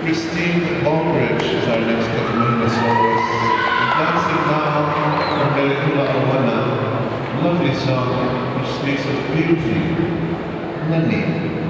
Christine Longridge is our next performer, soloist. Dancing now from Merikula A lovely song which speaks of beauty, money,